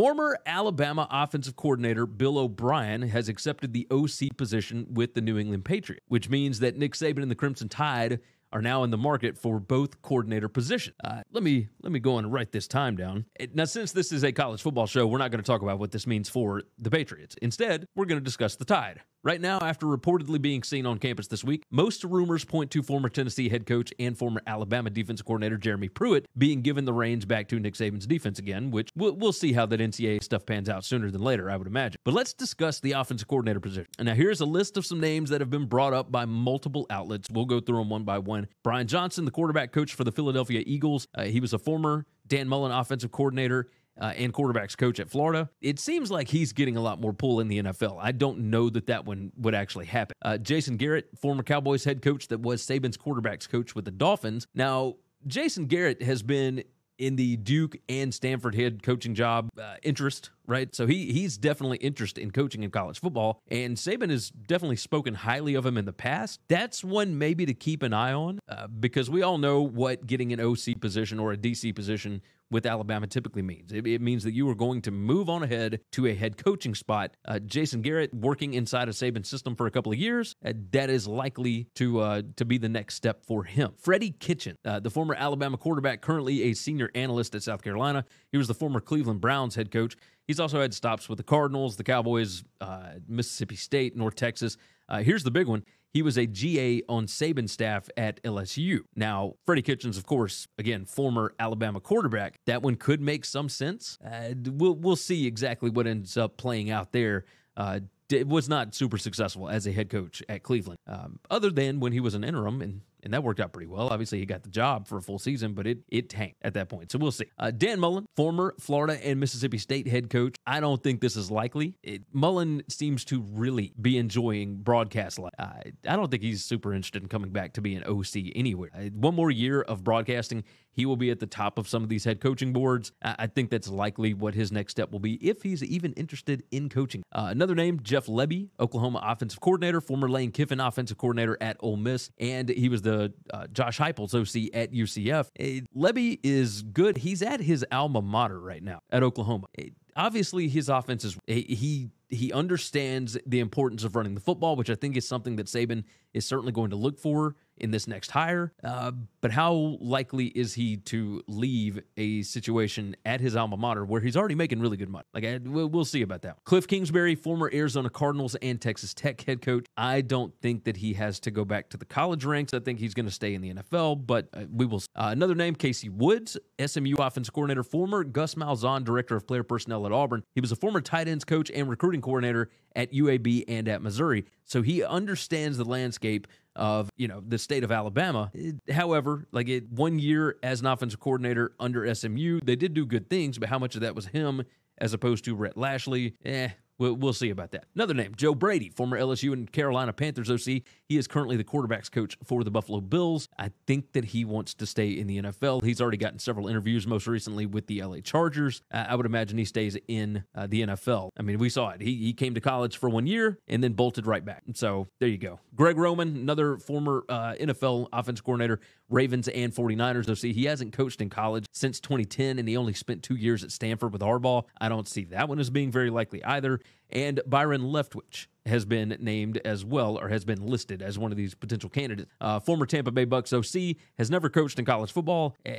Former Alabama offensive coordinator Bill O'Brien has accepted the OC position with the New England Patriots, which means that Nick Saban and the Crimson Tide are now in the market for both coordinator positions. Uh, let me let me go and write this time down. Now, since this is a college football show, we're not going to talk about what this means for the Patriots. Instead, we're going to discuss the Tide. Right now, after reportedly being seen on campus this week, most rumors point to former Tennessee head coach and former Alabama defensive coordinator Jeremy Pruitt being given the reins back to Nick Saban's defense again, which we'll, we'll see how that NCAA stuff pans out sooner than later, I would imagine. But let's discuss the offensive coordinator position. And now, here's a list of some names that have been brought up by multiple outlets. We'll go through them one by one. Brian Johnson, the quarterback coach for the Philadelphia Eagles, uh, he was a former Dan Mullen offensive coordinator uh, and quarterbacks coach at Florida. It seems like he's getting a lot more pull in the NFL. I don't know that that one would actually happen. Uh, Jason Garrett, former Cowboys head coach that was Saban's quarterbacks coach with the Dolphins. Now, Jason Garrett has been in the Duke and Stanford head coaching job uh, interest, right? So he he's definitely interested in coaching in college football, and Saban has definitely spoken highly of him in the past. That's one maybe to keep an eye on uh, because we all know what getting an OC position or a DC position with Alabama typically means. It, it, means that you are going to move on ahead to a head coaching spot. Uh, Jason Garrett working inside a Saban system for a couple of years, uh, that is likely to uh, to be the next step for him. Freddie Kitchen, uh, the former Alabama quarterback, currently a senior analyst at South Carolina. He was the former Cleveland Browns head coach. He's also had stops with the Cardinals, the Cowboys, uh, Mississippi State, North Texas. Uh, here's the big one. He was a GA on Saban's staff at LSU. Now, Freddie Kitchens, of course, again, former Alabama quarterback. That one could make some sense. Uh, we'll we'll see exactly what ends up playing out there. Uh, was not super successful as a head coach at Cleveland, um, other than when he was an interim and and that worked out pretty well. Obviously, he got the job for a full season, but it it tanked at that point. So we'll see. Uh, Dan Mullen, former Florida and Mississippi State head coach. I don't think this is likely. It, Mullen seems to really be enjoying broadcast life. I, don't think he's super interested in coming back to be an OC anywhere. One more year of broadcasting, he will be at the top of some of these head coaching boards. I, think that's likely what his next step will be if he's even interested in coaching. Uh, another name, Jeff Lebby, Oklahoma offensive coordinator, former Lane Kiffin offensive coordinator at Ole Miss, and he was the the uh, Josh Heupel's OC at UCF. Uh, Lebby is good. He's at his alma mater right now at Oklahoma. Uh, obviously, his offense is he he understands the importance of running the football, which I think is something that Saban is certainly going to look for in this next hire. Uh, but how likely is he to leave a situation at his alma mater where he's already making really good money? Like, I, we'll see about that. Kliff Kingsbury, former Arizona Cardinals and Texas Tech head coach. I don't think that he has to go back to the college ranks. I think he's going to stay in the NFL, but uh, we will. Uh, another name, Casey Woods, SMU offense coordinator, former Gus Malzahn director of player personnel at Auburn. He was a former tight ends coach and recruiting coordinator at UAB and at Missouri. So he understands the landscape of you know the state of Alabama. However, like it one year as an offensive coordinator under SMU, they did do good things, but how much of that was him as opposed to Rhett Lashlee? Eh, We'll, we'll see about that. Another name, Joe Brady, former LSU and Carolina Panthers OC. He is currently the quarterbacks coach for the Buffalo Bills. I think that he wants to stay in the NFL. He's already gotten several interviews, most recently with the LA Chargers. I would imagine he stays in uh, the NFL. I mean, we saw it. He, he came to college for one year and then bolted right back. So there you go. Greg Roman, another former uh, NFL offense coordinator, Ravens and 49ers OC. He hasn't coached in college since 2010, and he only spent two years at Stanford with Harbaugh. I don't see that one as being very likely either. And Byron Leftwich has been named as well, or has been listed as one of these potential candidates. Uh, former Tampa Bay Bucks OC has never coached in college football. Uh,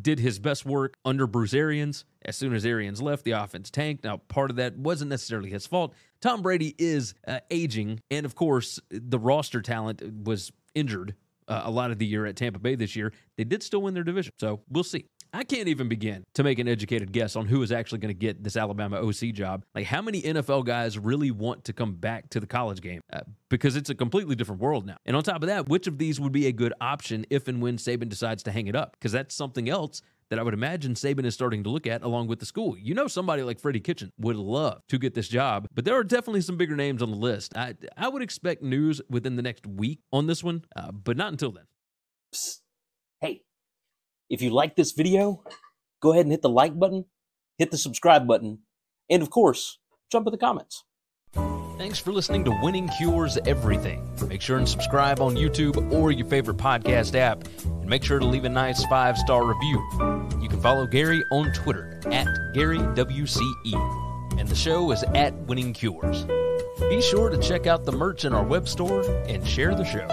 did his best work under Bruce Arians. As soon as Arians left, the offense tanked. Now, part of that wasn't necessarily his fault. Tom Brady is uh, aging, and of course, the roster talent was injured uh, a lot of the year at Tampa Bay this year. They did still win their division, so we'll see. I can't even begin to make an educated guess on who is actually going to get this Alabama OC job. Like, how many NFL guys really want to come back to the college game? Uh, because it's a completely different world now. And on top of that, which of these would be a good option if and when Saban decides to hang it up? Because that's something else that I would imagine Saban is starting to look at along with the school. You know, somebody like Freddie Kitchen would love to get this job, but there are definitely some bigger names on the list. I, I would expect news within the next week on this one, uh, but not until then. Psst. If you like this video, go ahead and hit the like button, hit the subscribe button, and of course, jump in the comments. Thanks for listening to Winning Cures Everything. Make sure and subscribe on YouTube or your favorite podcast app, and make sure to leave a nice five star review. You can follow Gary on Twitter at GaryWCE, and the show is at Winning Cures. Be sure to check out the merch in our web store and share the show.